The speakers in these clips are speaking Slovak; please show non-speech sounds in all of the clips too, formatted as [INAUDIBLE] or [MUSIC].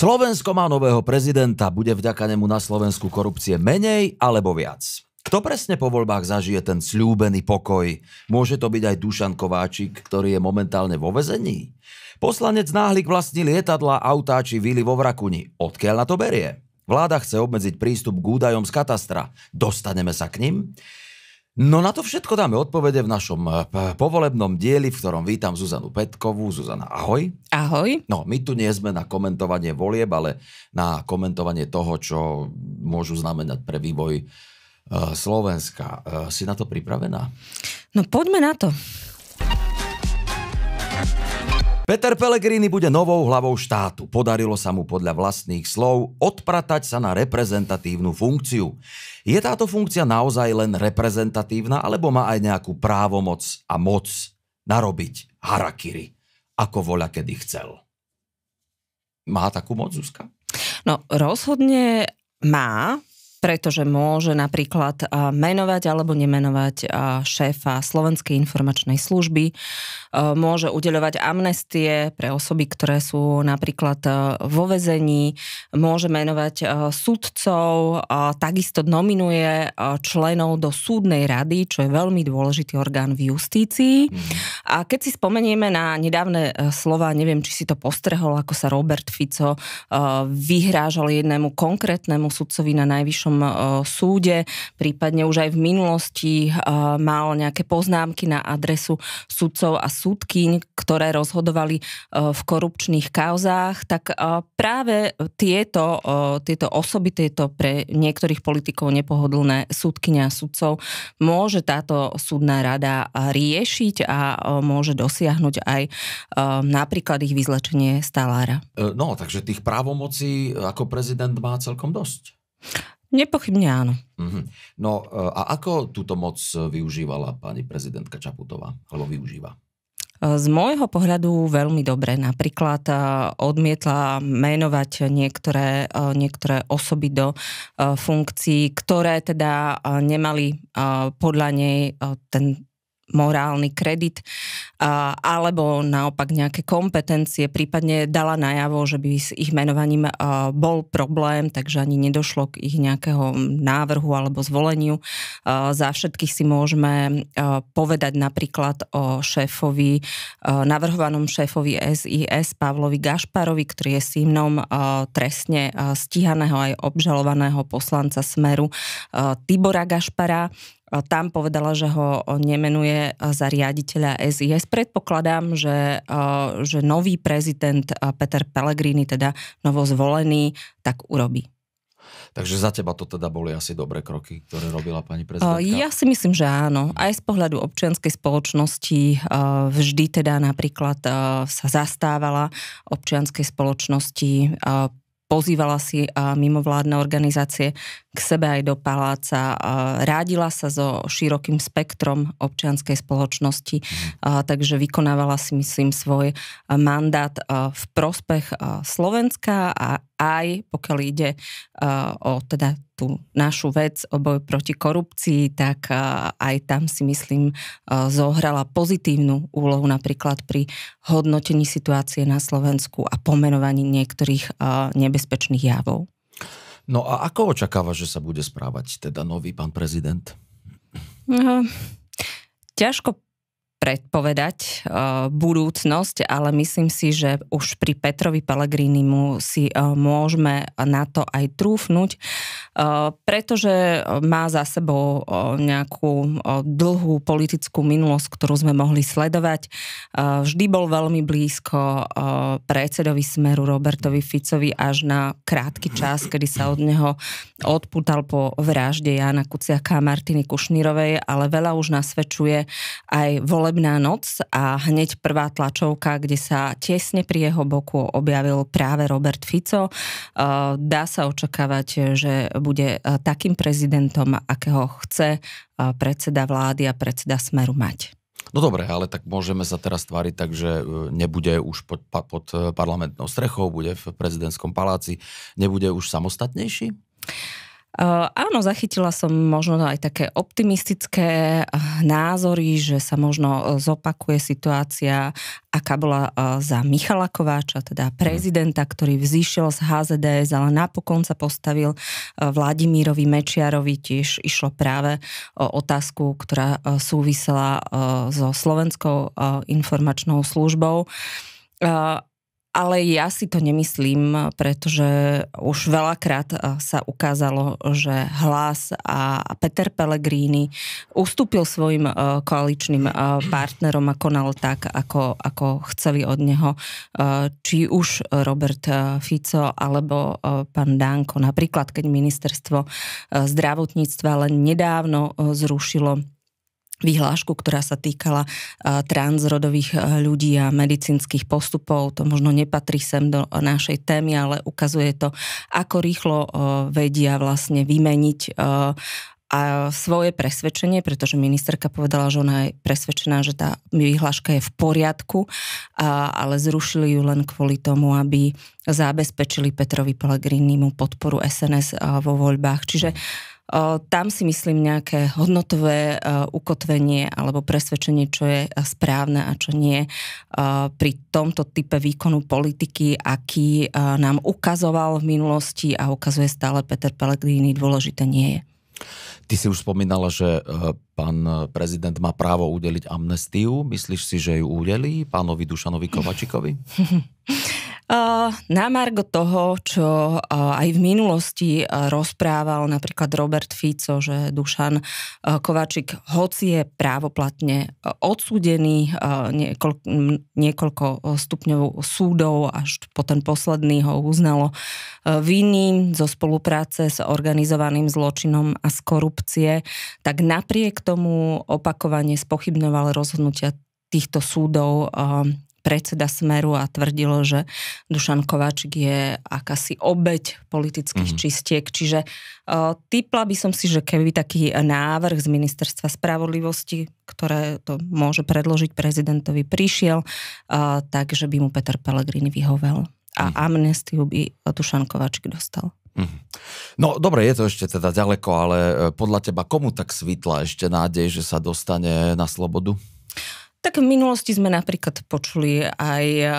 Slovensko má nového prezidenta, bude vďaka nemu na Slovensku korupcie menej alebo viac. Kto presne po voľbách zažije ten sľúbený pokoj? Môže to byť aj Dušan Kováčik, ktorý je momentálne vo vezení? Poslanec Náhlik vlastní lietadla, autá či vily vo Vrakuni. Odkiaľ na to berie? Vláda chce obmedziť prístup k údajom z katastra. Dostaneme sa k nim? No na to všetko dáme odpovede v našom eh, povolebnom dieli, v ktorom vítam Zuzanu Petkovú. Zuzana, ahoj. Ahoj. No, my tu nie sme na komentovanie volieb, ale na komentovanie toho, čo môžu znamenať pre vývoj uh, Slovenska. Uh, si na to pripravená? No poďme na to. Peter Pellegrini bude novou hlavou štátu. Podarilo sa mu podľa vlastných slov odpratať sa na reprezentatívnu funkciu. Je táto funkcia naozaj len reprezentatívna, alebo má aj nejakú právomoc a moc narobiť harakiri, ako voľa kedy chcel? Má takú moc, Zuzka? No rozhodne má, pretože môže napríklad menovať alebo nemenovať šéfa Slovenskej informačnej služby, môže udeľovať amnestie pre osoby, ktoré sú napríklad vo vezení, môže menovať sudcov, takisto nominuje členov do súdnej rady, čo je veľmi dôležitý orgán v justícii. Mm. A keď si spomenieme na nedávne slova, neviem, či si to postrehol, ako sa Robert Fico vyhrážal jednému konkrétnemu sudcovi na najvyššom najvyššom e, súde, prípadne už aj v minulosti e, mal nejaké poznámky na adresu sudcov a súdkyň, ktoré rozhodovali e, v korupčných kauzách, tak práve tieto, tieto osoby, tieto pre niektorých politikov nepohodlné súdkyňa a sudcov môže táto súdna rada riešiť a môže dosiahnuť aj napríklad ich vyzlečenie stalára. No, takže tých právomocí ako prezident má celkom dosť. Nepochybne áno. Mm-hmm. No e, a ako túto moc využívala pani prezidentka Čaputová? Alebo využíva? Z môjho pohľadu veľmi dobre. Napríklad odmietla menovať niektoré, niektoré osoby do funkcií, ktoré teda nemali podľa nej ten morálny kredit alebo naopak nejaké kompetencie, prípadne dala najavo, že by s ich menovaním bol problém, takže ani nedošlo k ich nejakého návrhu alebo zvoleniu. Za všetkých si môžeme povedať napríklad o šéfovi, navrhovanom šéfovi SIS Pavlovi Gašparovi, ktorý je synom trestne stíhaného aj obžalovaného poslanca Smeru Tibora Gašpara tam povedala, že ho nemenuje za riaditeľa SIS. Predpokladám, že, že nový prezident Peter Pellegrini, teda novozvolený, tak urobí. Takže za teba to teda boli asi dobré kroky, ktoré robila pani prezidentka? Ja si myslím, že áno. Aj z pohľadu občianskej spoločnosti vždy teda napríklad sa zastávala občianskej spoločnosti, pozývala si mimovládne organizácie k sebe aj do paláca. Rádila sa so širokým spektrom občianskej spoločnosti, mhm. takže vykonávala si, myslím, svoj mandát v prospech Slovenska a aj pokiaľ ide o teda tú našu vec o boj proti korupcii, tak aj tam si myslím zohrala pozitívnu úlohu napríklad pri hodnotení situácie na Slovensku a pomenovaní niektorých nebezpečných javov. No a ako očakáva, že sa bude správať teda nový pán prezident? No, ťažko predpovedať uh, budúcnosť, ale myslím si, že už pri Petrovi Pellegrinimu si uh, môžeme na to aj trúfnuť, uh, pretože má za sebou uh, nejakú uh, dlhú politickú minulosť, ktorú sme mohli sledovať. Uh, vždy bol veľmi blízko uh, predsedovi Smeru Robertovi Ficovi až na krátky čas, kedy sa od neho odputal po vražde Jana Kuciaka a Martiny Kušnírovej, ale veľa už nasvedčuje aj vole volebná noc a hneď prvá tlačovka, kde sa tesne pri jeho boku objavil práve Robert Fico. E, dá sa očakávať, že bude e, takým prezidentom, akého chce e, predseda vlády a predseda Smeru mať. No dobre, ale tak môžeme sa teraz tváriť tak, že nebude už pod, pod parlamentnou strechou, bude v prezidentskom paláci, nebude už samostatnejší? Áno, zachytila som možno aj také optimistické názory, že sa možno zopakuje situácia, aká bola za Michala Kováča, teda prezidenta, ktorý vzýšiel z HZDS, ale napokon sa postavil Vladimírovi Mečiarovi. Tiež išlo práve o otázku, ktorá súvisela so Slovenskou informačnou službou ale ja si to nemyslím, pretože už veľakrát eh, sa ukázalo, že Hlas a Peter Pellegrini ustúpil svojim eh, koaličným eh, partnerom a konal tak, ako, ako chceli od neho či už Robert Fico alebo pán Danko. Napríklad, keď ministerstvo zdravotníctva len nedávno zrušilo vyhlášku, ktorá sa týkala transrodových ľudí a medicínskych postupov. To možno nepatrí sem do našej témy, ale ukazuje to, ako rýchlo vedia vlastne vymeniť a svoje presvedčenie, pretože ministerka povedala, že ona je presvedčená, že tá vyhláška je v poriadku, a, ale zrušili ju len kvôli tomu, aby zabezpečili Petrovi Pellegrinimu podporu SNS vo voľbách. Čiže tam si myslím nejaké hodnotové ukotvenie alebo presvedčenie, čo je správne a čo nie pri tomto type výkonu politiky, aký nám ukazoval v minulosti a ukazuje stále Peter Pellegrini, dôležité nie je. Ty si už spomínala, že pán prezident má právo udeliť amnestiu. Myslíš si, že ju udelí pánovi Dušanovi Kovačikovi? [LAUGHS] Na margo toho, čo aj v minulosti rozprával napríklad Robert Fico, že Dušan Kovačik, hoci je právoplatne odsúdený niekoľko, niekoľko stupňov súdov, až po ten posledný ho uznalo vinným zo spolupráce s organizovaným zločinom a z korupcie, tak napriek tomu opakovane spochybňoval rozhodnutia týchto súdov predseda Smeru a tvrdilo, že Dušan Kováčik je akási obeď politických mm-hmm. čistiek. Čiže uh, typla by som si, že keby taký návrh z Ministerstva spravodlivosti, ktoré to môže predložiť prezidentovi, prišiel, uh, takže by mu Peter Pellegrini vyhovel. A mm-hmm. amnestiu by Dušan Kováčik dostal. Mhm. No dobre, je to ešte teda ďaleko, ale e, podľa teba komu tak svitla ešte nádej, že sa dostane na slobodu? Tak v minulosti sme napríklad počuli aj uh,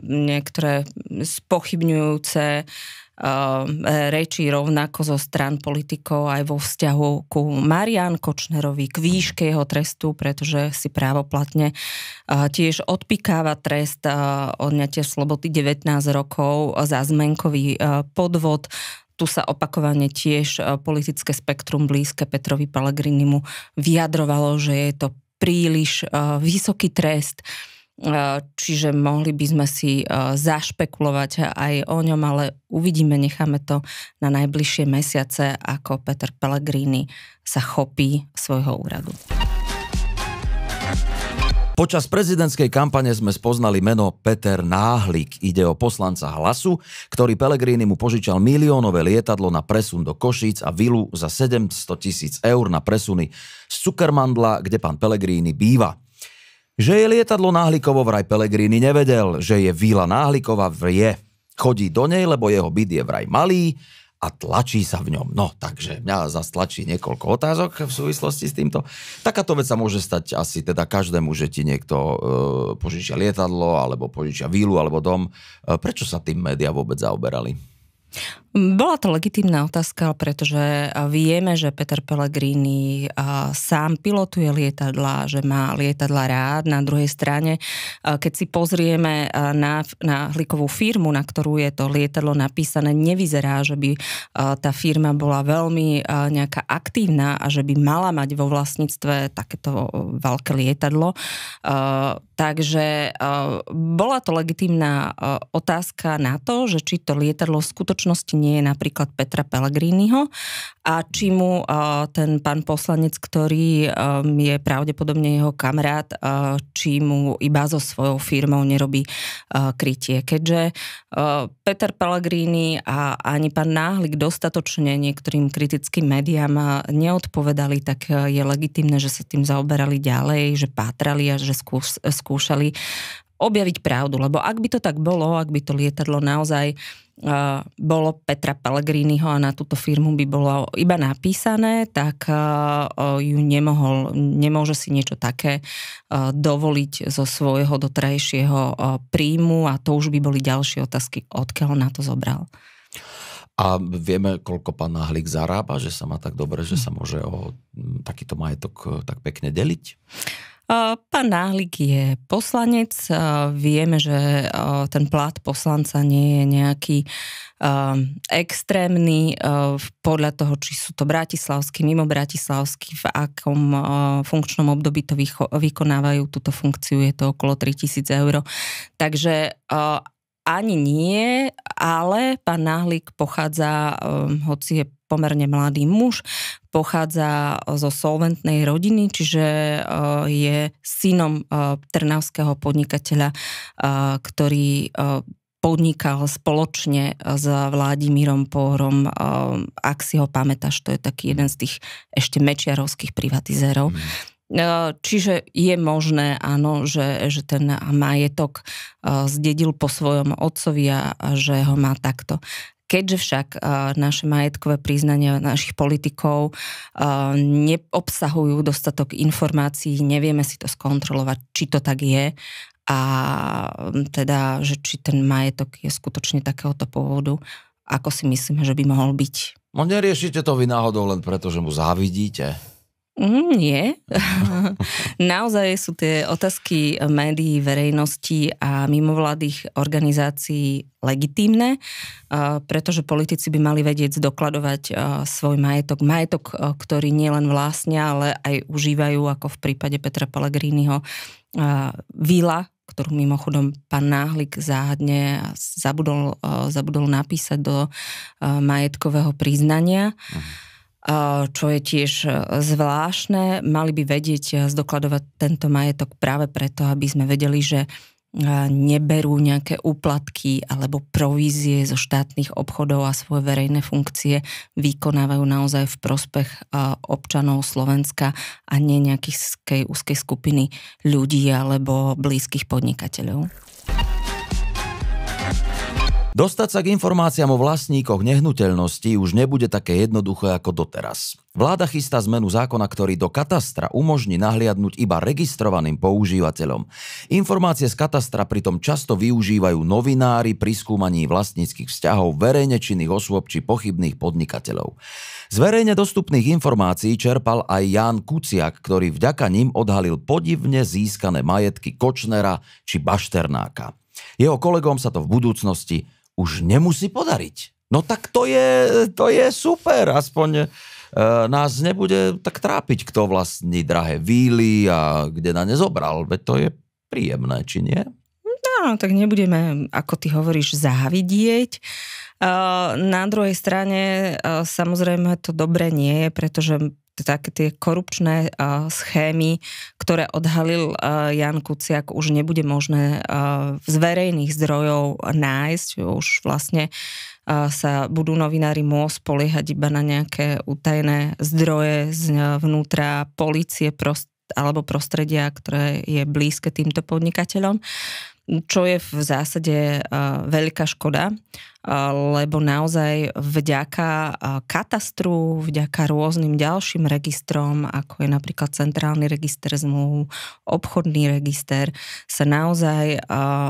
niektoré spochybňujúce uh, reči rovnako zo stran politikov aj vo vzťahu ku Marian Kočnerovi, k výške jeho trestu, pretože si právoplatne uh, tiež odpikáva trest uh, odňatia slobody 19 rokov za zmenkový podvod. Tu sa opakovane tiež politické spektrum blízke Petrovi Pellegrinimu vyjadrovalo, že je to príliš uh, vysoký trest, uh, čiže mohli by sme si uh, zašpekulovať aj o ňom, ale uvidíme, necháme to na najbližšie mesiace, ako Peter Pellegrini sa chopí svojho úradu. Počas prezidentskej kampane sme spoznali meno Peter Náhlik. Ide o poslanca Hlasu, ktorý Pelegrini mu požičal miliónové lietadlo na presun do Košíc a vilu za 700 tisíc eur na presuny z Cukermandla, kde pán Pelegrini býva. Že je lietadlo Náhlikovo vraj Pelegrini nevedel, že je vila Náhlikova vie. Chodí do nej, lebo jeho byt je vraj malý a tlačí sa v ňom. No, takže mňa zase tlačí niekoľko otázok v súvislosti s týmto. Takáto vec sa môže stať asi teda každému, že ti niekto e, požičia lietadlo, alebo požičia vílu, alebo dom. E, prečo sa tým médiá vôbec zaoberali? Bola to legitimná otázka, pretože vieme, že Peter Pellegrini sám pilotuje lietadla, že má lietadla rád. Na druhej strane, keď si pozrieme na, na hlikovú firmu, na ktorú je to lietadlo napísané, nevyzerá, že by tá firma bola veľmi nejaká aktívna a že by mala mať vo vlastníctve takéto veľké lietadlo. Takže bola to legitimná otázka na to, že či to lietadlo v skutočnosti nie je napríklad Petra Pellegriniho a či mu ten pán poslanec, ktorý je pravdepodobne jeho kamarát, či mu iba so svojou firmou nerobí krytie. Keďže Peter Pellegrini a ani pán Náhlik dostatočne niektorým kritickým médiám neodpovedali, tak je legitimné, že sa tým zaoberali ďalej, že pátrali a že skúšali objaviť pravdu, lebo ak by to tak bolo, ak by to lietadlo naozaj uh, bolo Petra Pellegriniho a na túto firmu by bolo iba napísané, tak uh, ju nemohol, nemôže si niečo také uh, dovoliť zo svojho dotrajšieho uh, príjmu a to už by boli ďalšie otázky, odkiaľ na to zobral. A vieme, koľko pán Náhlik zarába, že sa má tak dobre, že sa môže o takýto majetok tak pekne deliť? Pán Náhlik je poslanec. Vieme, že ten plat poslanca nie je nejaký extrémny podľa toho, či sú to bratislavskí, mimo bratislavskí, v akom funkčnom období to vykonávajú túto funkciu, je to okolo 3000 eur. Takže ani nie, ale pán Náhlik pochádza, hoci je pomerne mladý muž, pochádza zo solventnej rodiny, čiže e, je synom e, trnavského podnikateľa, e, ktorý podnikal spoločne s Vladimírom Pohrom. Ak si ho pamätáš, to je taký jeden z tých ešte mečiarovských privatizérov. Mm. Čiže je možné, áno, že, že ten majetok zdedil po svojom otcovi a že ho má takto. Keďže však naše majetkové priznania našich politikov neobsahujú dostatok informácií, nevieme si to skontrolovať, či to tak je a teda, že či ten majetok je skutočne takéhoto pôvodu, ako si myslíme, že by mohol byť. No neriešite to vy náhodou len preto, že mu závidíte? Mm, nie. [LAUGHS] Naozaj sú tie otázky médií, verejnosti a mimovládnych organizácií legitímne, pretože politici by mali vedieť zdokladovať svoj majetok. Majetok, ktorý nielen vlastnia, ale aj užívajú, ako v prípade Petra Pellegriniho, vila, ktorú mimochodom pán Náhlik záhadne zabudol, zabudol napísať do majetkového priznania. Uh-huh čo je tiež e, zvláštne. Mali by vedieť e, zdokladovať tento majetok práve preto, aby sme vedeli, že e, neberú nejaké úplatky alebo provízie zo štátnych obchodov a svoje verejné funkcie vykonávajú naozaj v prospech občanov Slovenska a nie nejakej úzkej skupiny ľudí alebo blízkych podnikateľov. Dostať sa k informáciám o vlastníkoch nehnuteľnosti už nebude také jednoduché ako doteraz. Vláda chystá zmenu zákona, ktorý do katastra umožní nahliadnúť iba registrovaným používateľom. Informácie z katastra pritom často využívajú novinári pri skúmaní vlastníckých vzťahov verejne činných osôb či pochybných podnikateľov. Z verejne dostupných informácií čerpal aj Ján Kuciak, ktorý vďaka ním odhalil podivne získané majetky Kočnera či Bašternáka. Jeho kolegom sa to v budúcnosti už nemusí podariť. No tak to je, to je super, aspoň e, nás nebude tak trápiť, kto vlastní drahé víly a kde na ne zobral, veď to je príjemné, či nie? No, tak nebudeme, ako ty hovoríš, závidieť. E, na druhej strane, e, samozrejme, to dobre nie je, pretože také tie korupčné uh, schémy, ktoré odhalil uh, Jan Kuciak, už nebude možné uh, z verejných zdrojov nájsť. Už vlastne sa budú novinári môcť poliehať iba na nejaké utajené zdroje vnútra policie alebo prostredia, ktoré je blízke týmto podnikateľom čo je v zásade veľká škoda, lebo naozaj vďaka katastru, vďaka rôznym ďalším registrom, ako je napríklad Centrálny register zmluv, obchodný register, sa naozaj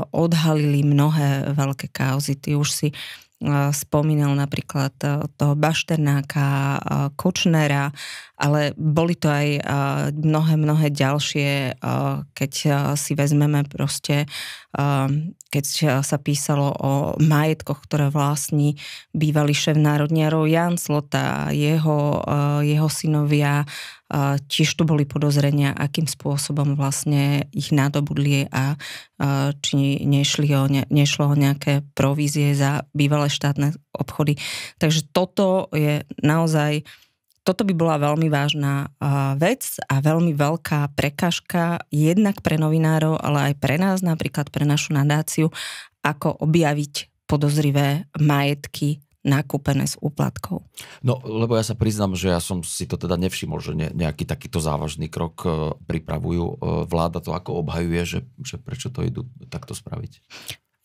odhalili mnohé veľké kauzy. Ty už si spomínal napríklad toho Bašternáka, Kočnera, ale boli to aj mnohé, mnohé ďalšie, keď si vezmeme proste, keď sa písalo o majetkoch, ktoré vlastní bývalý šéf národniarov Jan Slota, jeho, jeho synovia, tiež tu boli podozrenia, akým spôsobom vlastne ich nadobudli a či nešli o ne, nešlo o nejaké provízie za bývalé štátne obchody. Takže toto je naozaj toto by bola veľmi vážna vec a veľmi veľká prekažka jednak pre novinárov, ale aj pre nás, napríklad pre našu nadáciu, ako objaviť podozrivé majetky nakúpené s úplatkou. No, lebo ja sa priznam, že ja som si to teda nevšimol, že nejaký takýto závažný krok e, pripravujú. E, vláda to ako obhajuje, že, že prečo to idú takto spraviť?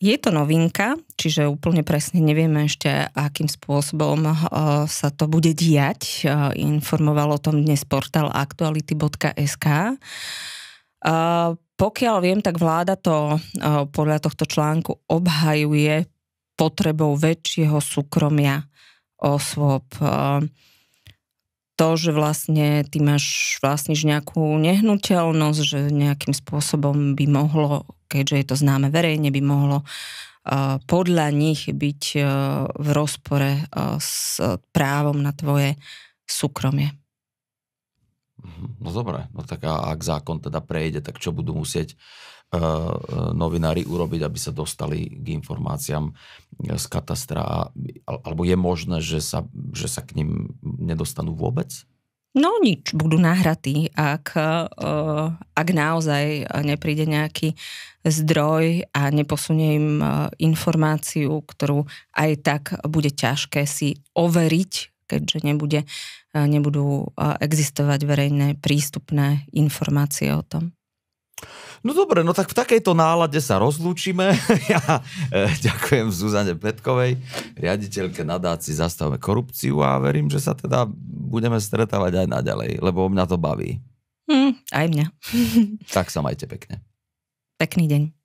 Je to novinka, čiže úplne presne nevieme ešte, akým spôsobom sa to bude diať. Informoval o tom dnes portál aktuality.sk. Pokiaľ viem, tak vláda to podľa tohto článku obhajuje potrebou väčšieho súkromia osôb. To, že vlastne ty máš vlastníš nejakú nehnuteľnosť, že nejakým spôsobom by mohlo, keďže je to známe verejne, by mohlo podľa nich byť v rozpore s právom na tvoje súkromie. No dobre, no tak a ak zákon teda prejde, tak čo budú musieť uh, novinári urobiť, aby sa dostali k informáciám z katastra? Alebo je možné, že sa, že sa k ním nedostanú vôbec? No nič, budú nahratí, ak, uh, ak naozaj nepríde nejaký zdroj a neposunie im informáciu, ktorú aj tak bude ťažké si overiť keďže nebude, e, nebudú e, existovať verejné prístupné informácie o tom. No dobre, no tak v takejto nálade sa rozlúčime. [LAUGHS] Ja e, ďakujem Zuzane Petkovej, riaditeľke nadáci Zastavme korupciu a verím, že sa teda budeme stretávať aj naďalej, lebo mňa to baví. Mm, aj mňa. tak sa majte pekne. Pekný deň.